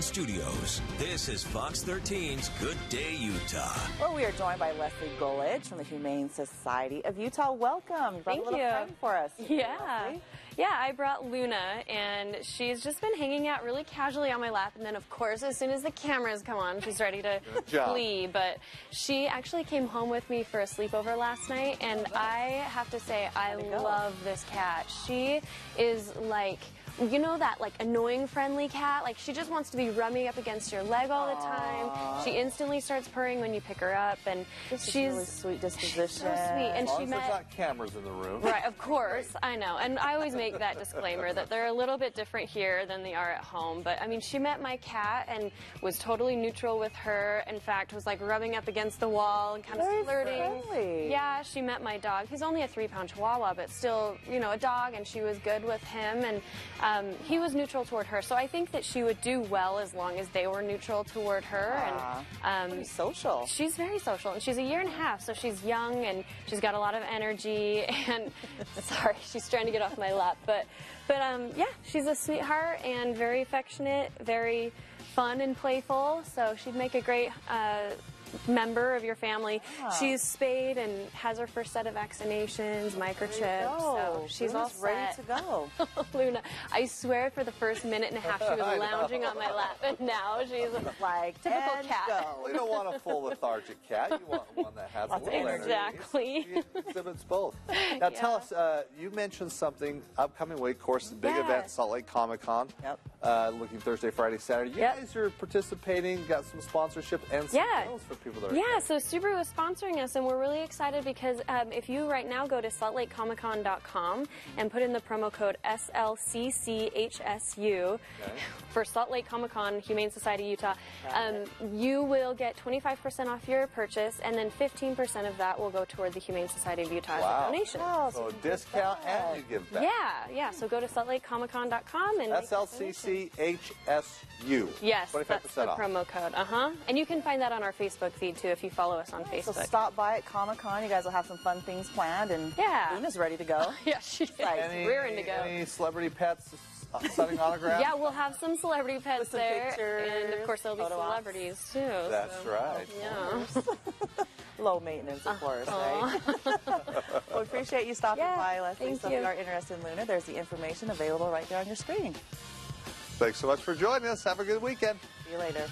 Studios. This is Fox 13's Good Day Utah. Well, we are joined by Leslie Gullidge from the Humane Society of Utah. Welcome. You Thank you. friend for us. Yeah. Leslie. Yeah, I brought Luna, and she's just been hanging out really casually on my lap. And then, of course, as soon as the cameras come on, she's ready to flee. But she actually came home with me for a sleepover last night, and I have to say, I How'd it go? love this cat. She is like. You know that like annoying friendly cat? Like she just wants to be rubbing up against your leg all the time. She instantly starts purring when you pick her up, and This is she's really sweet disposition. so sweet. And As long she as met not cameras in the room. Right, of course, I know. And I always make that disclaimer that they're a little bit different here than they are at home. But I mean, she met my cat and was totally neutral with her. In fact, was like rubbing up against the wall and kind Very of flirting. friendly. Yeah, she met my dog. He's only a three pound chihuahua, but still, you know, a dog, and she was good with him. And um, he was neutral toward her. So I think that she would do well as long as they were neutral toward her. And um, social. She's very social, and she's a year and a half, so she's young and she's got a lot of energy. And sorry, she's trying to get off my lap, but but um, yeah, she's a sweetheart and very affectionate, very fun and playful. So she'd make a great. Uh, member of your family she's spayed and has her first set of vaccinations microchips so she's all Luna's ready to go. Luna, I swear for the first minute and a half she was lounging on my lap, and now she's like Typical cat. Go. Well, you don't want a full lethargic cat. You want one that has a Lots of little energy. energy. Exactly. She exhibits both. Now tell us, uh, you mentioned something upcoming week, of course, the big Yes. event, Salt Lake Comic Con. Yep. Uh, looking Thursday, Friday, Saturday. You Yep. guys are participating, got some sponsorship and some Yeah. deals for people that are Yeah, so Subaru is sponsoring us, and we're really excited because um, if you right now go to saltlakecomiccon.com and put in the promo code SLCCHSU for Salt Lake Comic Con, Humane Society Utah, um, you will get 25% off your purchase, and then 15% of that will go toward the Humane Society of Utah Wow. as a donation. Oh, So you a discount and you give back. Yeah, yeah. So go to saltlakecomiccon.com and make SLCCHSU. Yes, 25% that's the off. promo code. Uh huh. And you can find that on our Facebook feed too if you follow us on So Facebook. So stop by at Comic Con. You guys will have some fun things planned, and Yeah. Luna's ready to go. Yeah, she's Like, Any, rearing to go. any celebrity pets uh, signing autographs? Yeah, we'll have some celebrity pets some there, pictures, and of course there'll be photo ops. celebrities too. That's so, right. Yeah. Low maintenance, of course, right? well, we appreciate you stopping Yeah, by, Leslie. thank so if you. you are interested in Luna, there's the information available right there on your screen. Thanks so much for joining us. Have a good weekend. See you later.